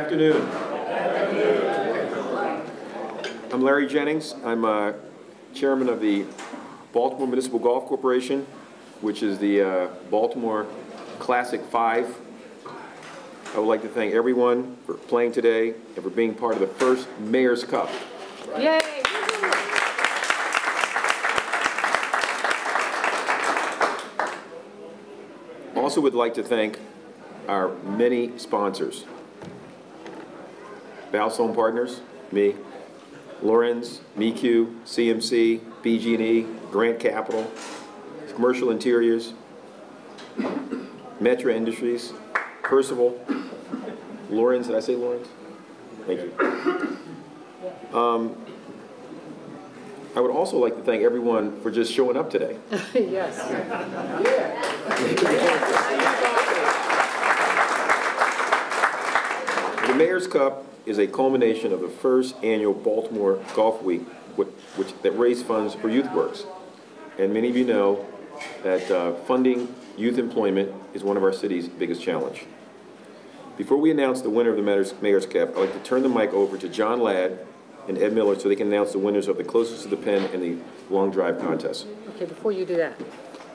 afternoon. I'm Larry Jennings. I'm uh, chairman of the Baltimore Municipal Golf Corporation, which is the uh, Baltimore Classic Five. I would like to thank everyone for playing today and for being part of the first Mayor's Cup. Yay! Also would like to thank our many sponsors. Balsone Partners, me, Lorenz, MECU, CMC, BG&E, Grant Capital, Commercial Interiors, Metro Industries, Percival, Lorenz, did I say Lorenz? Thank you. Um, I would also like to thank everyone for just showing up today. Yes. The Mayor's Cup is a culmination of the first annual Baltimore Golf Week, which, which, that raised funds for YouthWorks. And many of you know that uh, funding youth employment is one of our city's biggest challenge. Before we announce the winner of the Mayor's, Mayor's Cup, I'd like to turn the mic over to John Ladd and Ed Miller so they can announce the winners of the closest to the pin and the long drive contest. Okay, before you do that,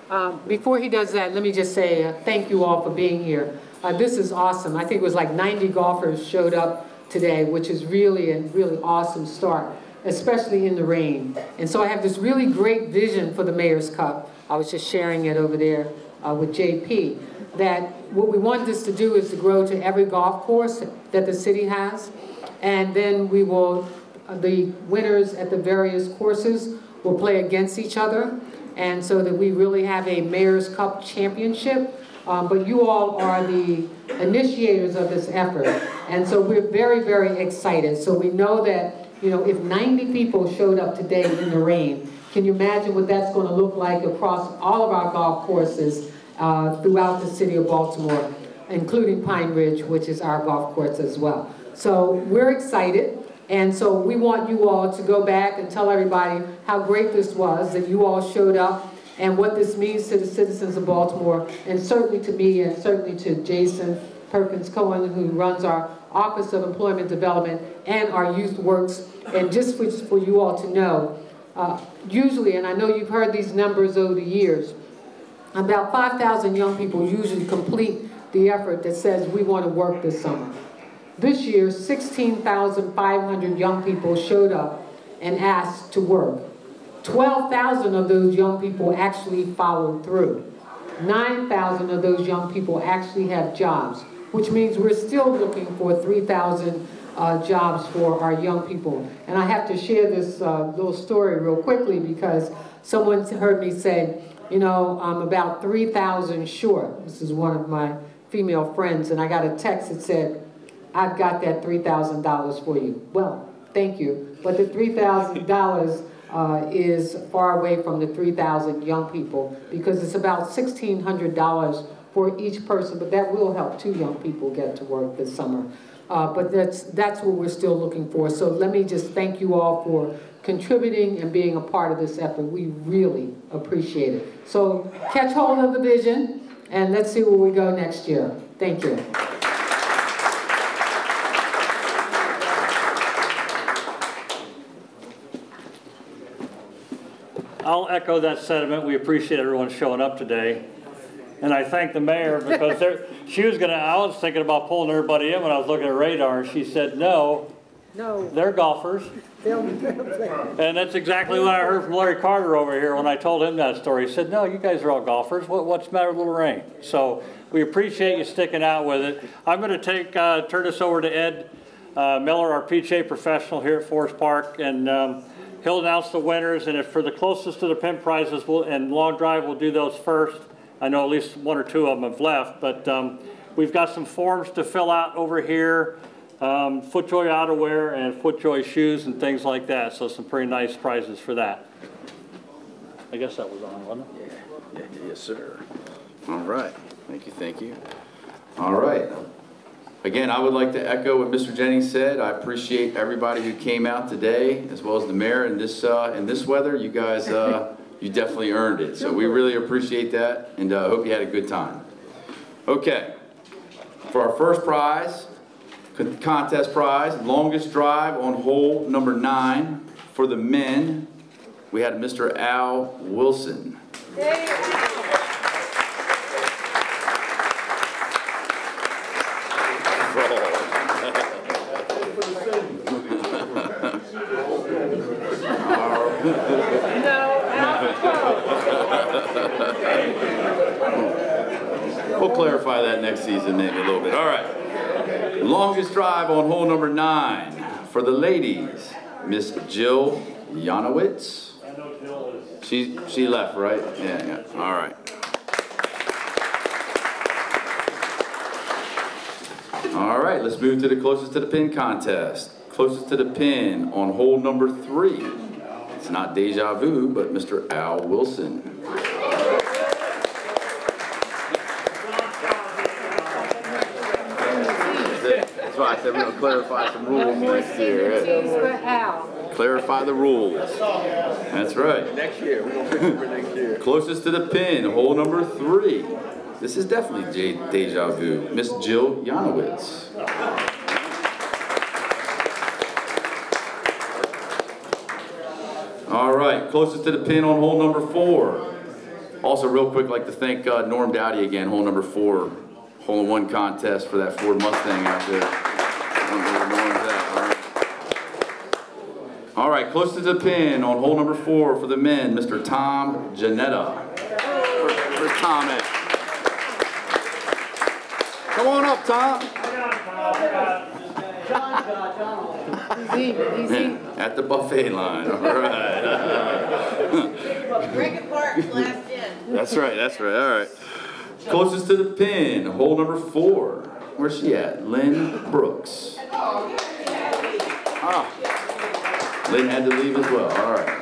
um, before he does that, let me just say uh, thank you all for being here. Uh, this is awesome. I think it was like 90 golfers showed up today, which is really a really awesome start, especially in the rain. And so I have this really great vision for the Mayor's Cup. I was just sharing it over there uh, with JP, that what we want this to do is to grow to every golf course that the city has. And then we will, uh, the winners at the various courses will play against each other. And so that we really have a Mayor's Cup championship. Um, but you all are the initiators of this effort. And so we're very, very excited. So we know that, you know, if 90 people showed up today in the rain, can you imagine what that's going to look like across all of our golf courses uh, throughout the city of Baltimore, including Pine Ridge, which is our golf course as well. So we're excited. And so we want you all to go back and tell everybody how great this was, that you all showed up, and what this means to the citizens of Baltimore, and certainly to me, and certainly to Jason Perkins Cohen, who runs our Office of Employment Development and our Youth Works. And just for, for you all to know, uh, usually, and I know you've heard these numbers over the years, about 5,000 young people usually complete the effort that says we want to work this summer. This year, 16,500 young people showed up and asked to work. 12,000 of those young people actually followed through. 9,000 of those young people actually have jobs, which means we're still looking for 3,000 uh, jobs for our young people. And I have to share this uh, little story real quickly because someone heard me say, you know, I'm about 3,000 short. This is one of my female friends, and I got a text that said, I've got that $3,000 for you. Well, thank you. But the $3,000 uh, is far away from the 3,000 young people because it's about $1,600 for each person, but that will help two young people get to work this summer. Uh, but that's, that's what we're still looking for. So let me just thank you all for contributing and being a part of this effort. We really appreciate it. So catch hold of the vision and let's see where we go next year. Thank you. I'll echo that sentiment. We appreciate everyone showing up today. And I thank the mayor because she was going to, I was thinking about pulling everybody in when I was looking at radar, and she said, no, No, they're golfers. they'll, they'll play. And that's exactly what I heard from Larry Carter over here when I told him that story. He said, no, you guys are all golfers. What, what's the matter with Little Rain? So we appreciate you sticking out with it. I'm going to take, uh, turn this over to Ed uh, Miller, our PGA professional here at Forest Park, and um, he'll announce the winners. And if for the closest to the pin prizes we'll, and long drive, we'll do those first. I know at least one or two of them have left, but um, we've got some forms to fill out over here. Um, FootJoy outerwear and FootJoy shoes and things like that. So some pretty nice prizes for that. I guess that was on, wasn't it? Yeah, yeah, Yes, sir. All right. Thank you, thank you. All right. Again, I would like to echo what Mr. Jennings said. I appreciate everybody who came out today, as well as the mayor in this, uh, in this weather. You guys, uh, you definitely earned it. So we really appreciate that, and uh, hope you had a good time. Okay. For our first prize, Contest prize, longest drive on hole number nine. For the men, we had Mr. Al Wilson. We'll clarify that next season maybe a little bit. All right. Longest drive on hole number nine. For the ladies, Miss Jill Yanowitz. She, she left, right? Yeah, yeah. All right. All right, let's move to the closest to the pin contest. Closest to the pin on hole number three. It's not deja vu, but Mr. Al Wilson. That's why I said we're gonna clarify some rules more next year. for Al. Clarify the rules. That's right. Next year, we're gonna fix it for next year. Closest to the pin, hole number three. This is definitely deja vu. Miss Jill Yanowitz. All right, closest to the pin on hole number four. Also, real quick, like to thank uh, Norm Dowdy again, hole number four, hole in one contest for that Ford Mustang out there. All right. Right, close to the pin on hole number four for the men, Mr. Tom Janetta. For Tom. Come on up, Tom. Easy, easy. At the buffet line, all right. Rick Park's last in. That's right, that's right, all right. Closest to the pin, hole number four. Where's she at? Lynn Brooks. Ah, Lynn had to leave as well, all right.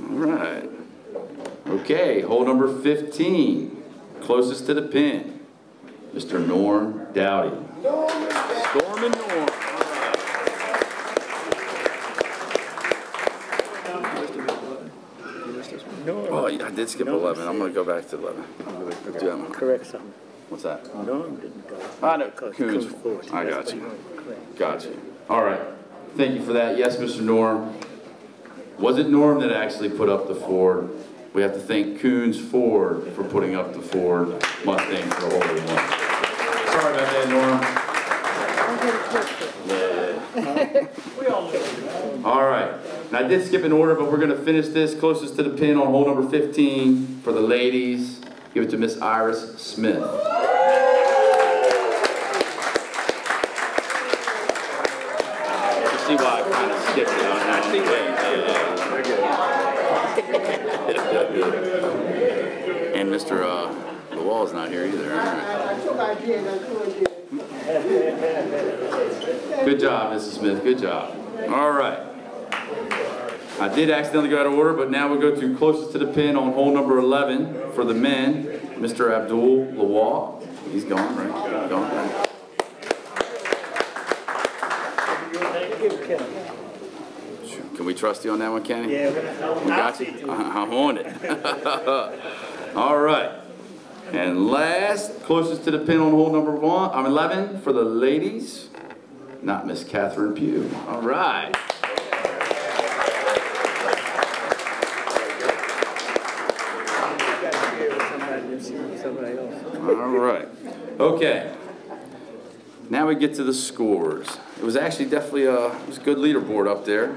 All right. Okay, hole number 15, closest to the pin, Mr. Norm Dowdy. Storm and Norm. Oh, yeah, I did skip 11. I'm gonna go back to 11. Do that one. Correct something. What's that? Norm didn't go. I know, Koons. Koons. I got you. Got you. All right. Thank you for that. Yes, Mr. Norm. Was it Norm that actually put up the Ford? We have to thank Koons Ford for putting up the Ford Mustang for the whole one. Sorry about that, Norm. All right. Now, I did skip an order, but we're going to finish this closest to the pin on hole number 15 for the ladies. Give it to Miss Iris Smith. You see why I kind of skipped it on that? And Mr. Uh, Lawal's not here either. Right. Good job, Mrs. Smith, good job. All right. I did accidentally go out of order, but now we go to closest to the pin on hole number 11 for the men, Mr. Abdul Lawal. He's gone, right? Gone, right? Can we trust you on that one, Kenny? Yeah, We got you. I'm on it. All right. And last, closest to the pin on hole number one, I'm 11 for the ladies, not Miss Catherine Pugh. All right. All right. Okay. Now we get to the scores. It was actually definitely a, it was a good leaderboard up there.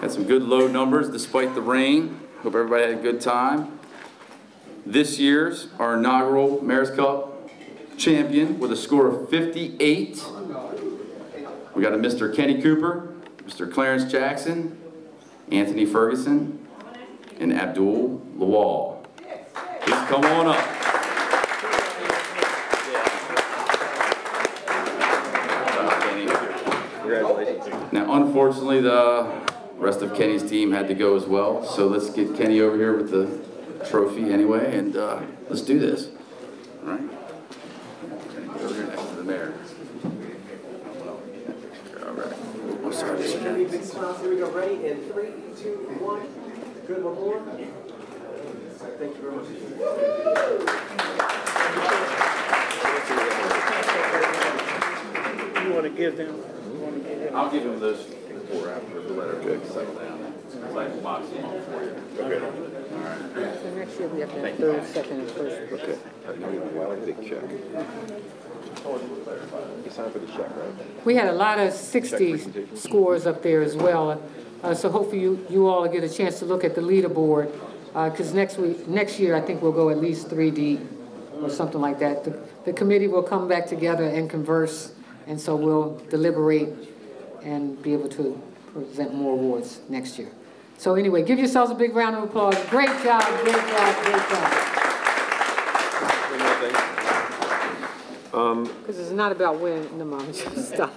Had some good low numbers despite the rain. Hope everybody had a good time. This year's our inaugural Mayor's Cup champion with a score of 58. We got a Mr. Kenny Cooper, Mr. Clarence Jackson, Anthony Ferguson, and Abdul Lawal. Please come on up. Congratulations. Now, unfortunately, the rest of Kenny's team had to go as well, so let's get Kenny over here with the trophy anyway, and uh, let's do this. All right. Over here next to the mayor. All right. I'm sorry, Mr. Big smiles. Here we go. Ready? In three, two, one. Good one more. You want to give them, you want to give them? I'll give him those before, after the letter, settle down. I'd like to box them up So next year we have to third, second, and first. Okay. I know you want a big check. You signed for the check, right? We had a lot of 60 scores up there as well. Uh, So hopefully you, you all get a chance to look at the leaderboard, because next week, next year, I think we'll go at least 3D or something like that. The- The committee will come back together and converse, and so we'll deliberate and be able to present more awards next year. So anyway, give yourselves a big round of applause. Great job, great job, great job. Thing. Because it's not about winning, no, Mom, just stop.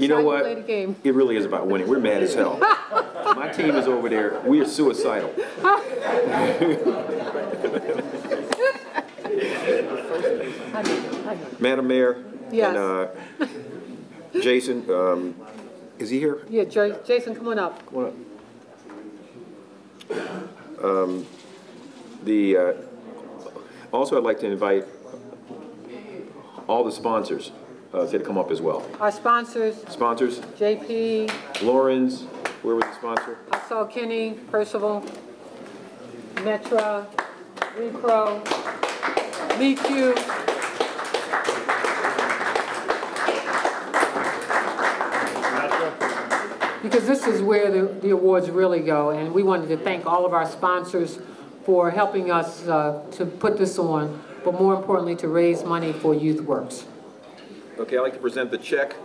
You know what? It really is about winning. We're mad as hell. My team is over there. We are suicidal. I know, I know. Madam Mayor? Yes. And, uh, Jason, um, is he here? Yeah, Ja- Jason, come on up. Come on up. Um, The, uh, also, I'd like to invite all the sponsors uh, to come up as well. Our sponsors, Sponsors, JP, Lawrence, where was the sponsor? I saw Kenny, Percival, Metra, Repro, MECU. Because this is where the, the awards really go, and we wanted to thank all of our sponsors for helping us uh, to put this on, but more importantly, to raise money for Youth Works. Okay, I'd like to present the check.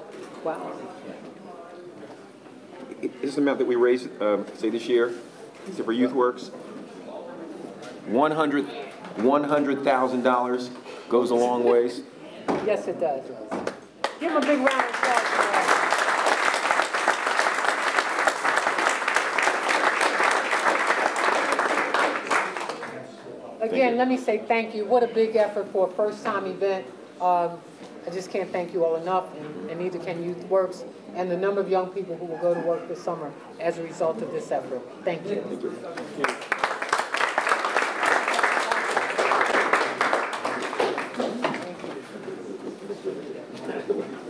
Wow. This is the amount that we raised, um, say this year, is it for Youth Works? One hundred, one hundred thousand dollars goes a long ways. Yes, it does. Give him a big round of applause. For that. Again, let me say thank you. What a big effort for a first-time event. Um, I just can't thank you all enough, and and neither can Youth Works, and the number of young people who will go to work this summer as a result of this effort. Thank you.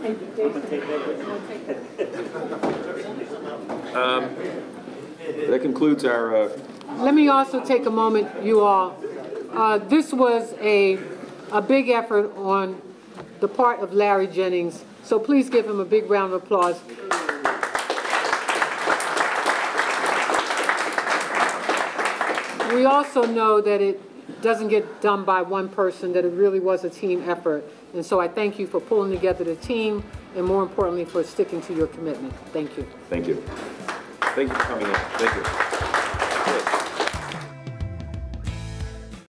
Thank you, Jason. That concludes our, uh, Let me also take a moment, you all. Uh, This was a, a big effort on the part of Larry Jennings, so please give him a big round of applause. We also know that it doesn't get done by one person, that it really was a team effort. And so I thank you for pulling together the team, and more importantly, for sticking to your commitment. Thank you. thank you. Thank you for coming in. Thank you.